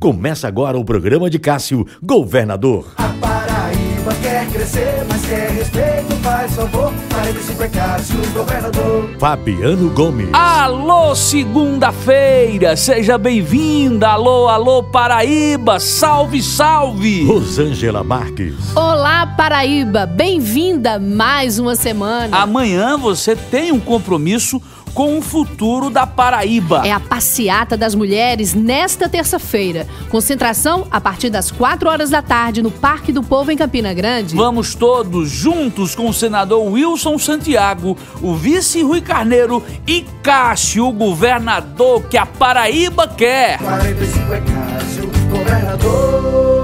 Começa agora o programa de Cássio, governador. A Paraíba quer crescer, mas quer respeito, faz favor. 45 é Cássio, governador. Fabiano Gomes. Alô, segunda-feira, seja bem-vinda. Alô, alô, Paraíba, salve, salve. Rosângela Marques. Olá, Paraíba, bem-vinda mais uma semana. Amanhã você tem um compromisso com o futuro da Paraíba. É a passeata das mulheres nesta terça-feira. Concentração a partir das 4 horas da tarde no Parque do Povo em Campina Grande. Vamos todos juntos com o senador Wilson Santiago, o vice Rui Carneiro e Cássio, o governador que a Paraíba quer. 45 é Cássio, governador.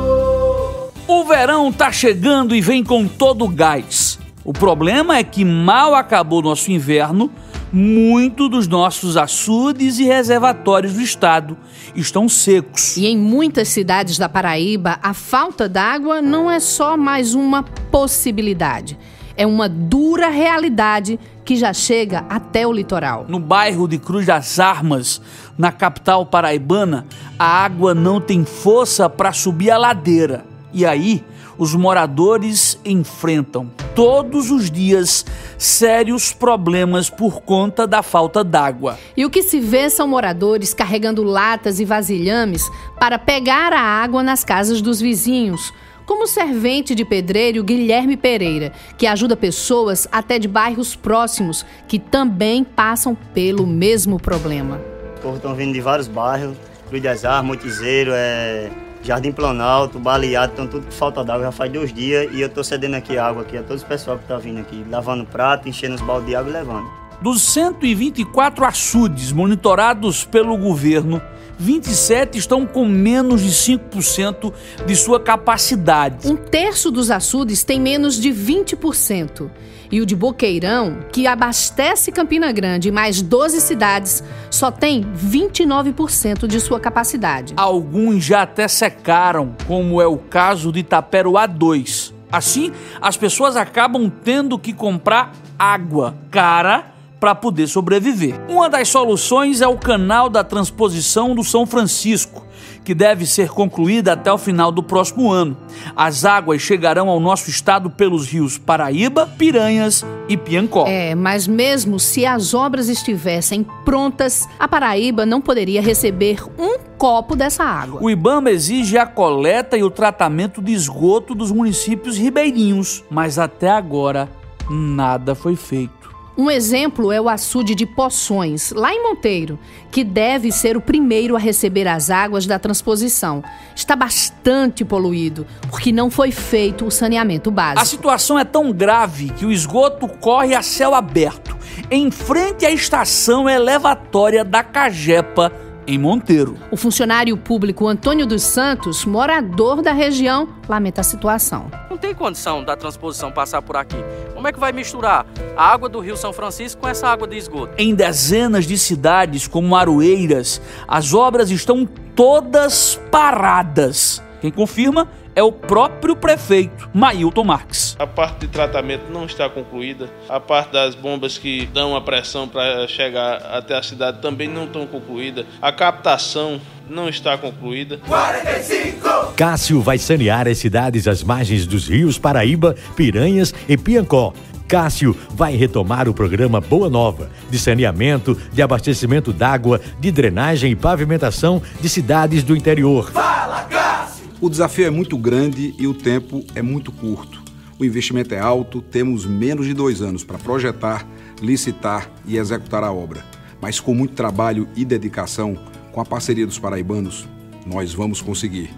O verão tá chegando e vem com todo o gás. O problema é que mal acabou nosso inverno, muito dos nossos açudes e reservatórios do estado estão secos. E em muitas cidades da Paraíba, a falta d'água não é só mais uma possibilidade. É uma dura realidade que já chega até o litoral. No bairro de Cruz das Armas, na capital paraibana, a água não tem força para subir a ladeira. E aí, os moradores enfrentam todos os dias sérios problemas por conta da falta d'água. E o que se vê são moradores carregando latas e vasilhames para pegar a água nas casas dos vizinhos. Como o servente de pedreiro Guilherme Pereira, que ajuda pessoas até de bairros próximos que também passam pelo mesmo problema. O povo estão vindo de vários bairros, Cruz das Armas, Moitizeiro, é, Jardim Planalto, Baleado, estão tudo com falta d'água já faz dois dias e eu estou cedendo aqui água aqui a todo o pessoal que está vindo aqui, lavando prato, enchendo os baldes de água e levando. Dos 124 açudes monitorados pelo governo, 27 estão com menos de 5% de sua capacidade. Um terço dos açudes tem menos de 20%. E o de Boqueirão, que abastece Campina Grande e mais 12 cidades, só tem 29% de sua capacidade. Alguns já até secaram, como é o caso de Itaperuá 2. Assim, as pessoas acabam tendo que comprar água cara para poder sobreviver. Uma das soluções é o canal da transposição do São Francisco, que deve ser concluída até o final do próximo ano. As águas chegarão ao nosso estado pelos rios Paraíba, Piranhas e Piancó. É, mas mesmo se as obras estivessem prontas, a Paraíba não poderia receber um copo dessa água. O IBAMA exige a coleta e o tratamento de esgoto dos municípios ribeirinhos, mas até agora nada foi feito. Um exemplo é o açude de Poções, lá em Monteiro, que deve ser o primeiro a receber as águas da transposição. Está bastante poluído, porque não foi feito o saneamento básico. A situação é tão grave que o esgoto corre a céu aberto, em frente à estação elevatória da Cajepa, em Monteiro. O funcionário público Antônio dos Santos, morador da região, lamenta a situação. Não tem condição da transposição passar por aqui. Como é que vai misturar a água do Rio São Francisco com essa água de esgoto? Em dezenas de cidades, como Aroeiras, as obras estão todas paradas. Quem confirma é o próprio prefeito, Mailton Marques. A parte de tratamento não está concluída. A parte das bombas que dão a pressão para chegar até a cidade também não estão concluída. A captação não está concluída. 45! Cássio vai sanear as cidades às margens dos rios Paraíba, Piranhas e Piancó. Cássio vai retomar o programa Boa Nova, de saneamento, de abastecimento d'água, de drenagem e pavimentação de cidades do interior. Cássio! O desafio é muito grande e o tempo é muito curto. O investimento é alto, temos menos de dois anos para projetar, licitar e executar a obra. Mas com muito trabalho e dedicação, com a parceria dos paraibanos, nós vamos conseguir.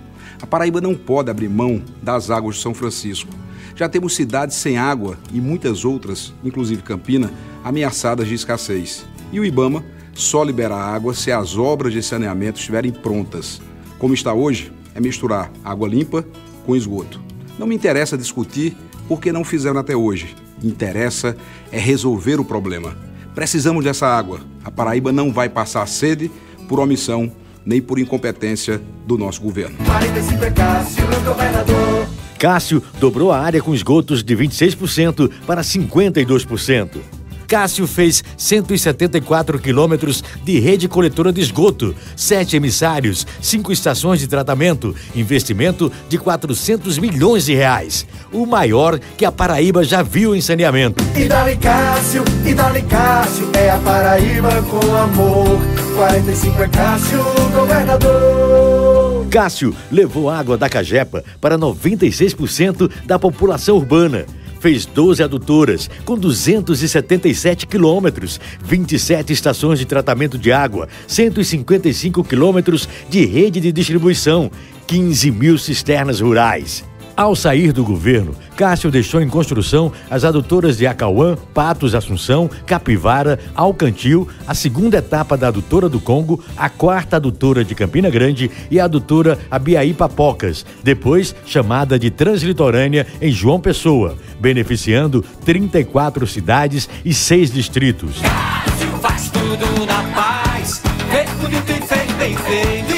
A Paraíba não pode abrir mão das águas de São Francisco. Já temos cidades sem água e muitas outras, inclusive Campina, ameaçadas de escassez. E o Ibama só libera água se as obras de saneamento estiverem prontas. Como está hoje, é misturar água limpa com esgoto. Não me interessa discutir porque não fizeram até hoje. Interessa é resolver o problema. Precisamos dessa água. A Paraíba não vai passar sede por omissão nem por incompetência do nosso governo. 45 é Cássio, governador. Cássio dobrou a área com esgotos de 26% para 52%. Cássio fez 174 quilômetros de rede coletora de esgoto, sete emissários, cinco estações de tratamento, investimento de 400 milhões de reais. O maior que a Paraíba já viu em saneamento. E dali Cássio, e dali Cássio, é a Paraíba com amor. 45 é Cássio, governador. Cássio levou água da Cajepa para 96% da população urbana. Fez 12 adutoras com 277 quilômetros, 27 estações de tratamento de água, 155 quilômetros de rede de distribuição, 15 mil cisternas rurais. Ao sair do governo, Cássio deixou em construção as adutoras de Acauã, Patos Assunção, Capivara, Alcantil, a segunda etapa da adutora do Congo, a quarta adutora de Campina Grande e a adutora Abiaí Papocas, depois chamada de Translitorânea em João Pessoa, beneficiando 34 cidades e seis distritos. Cássio faz tudo na paz, tudo bem feito, bem feito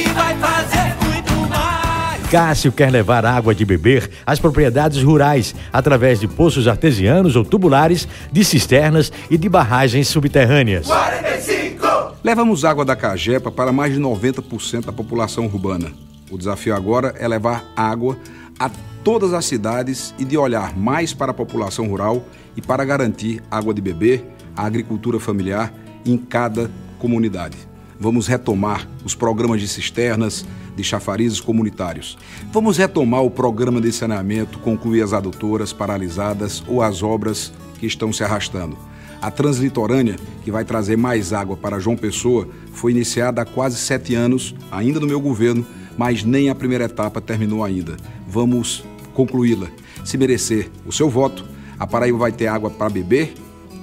Cássio quer levar água de beber às propriedades rurais, através de poços artesianos ou tubulares, de cisternas e de barragens subterrâneas. 45! Levamos água da Cajepa para mais de 90% da população urbana. O desafio agora é levar água a todas as cidades e de olhar mais para a população rural e para garantir água de beber, a agricultura familiar em cada comunidade. Vamos retomar os programas de cisternas, de chafarizes comunitários. Vamos retomar o programa de saneamento, concluir as adutoras paralisadas ou as obras que estão se arrastando. A Translitorânea, que vai trazer mais água para João Pessoa, foi iniciada há quase sete anos, ainda no meu governo, mas nem a primeira etapa terminou ainda. Vamos concluí-la. Se merecer o seu voto, a Paraíba vai ter água para beber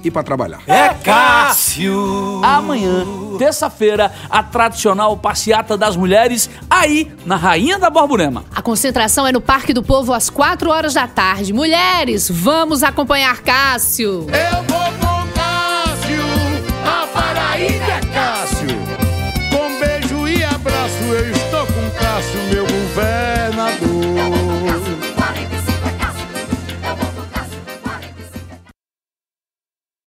e para trabalhar. É Cássio! Amanhã, terça-feira, a tradicional passeata das mulheres aí na Rainha da Borborema. A concentração é no Parque do Povo às 4 horas da tarde. Mulheres, vamos acompanhar Cássio! Eu vou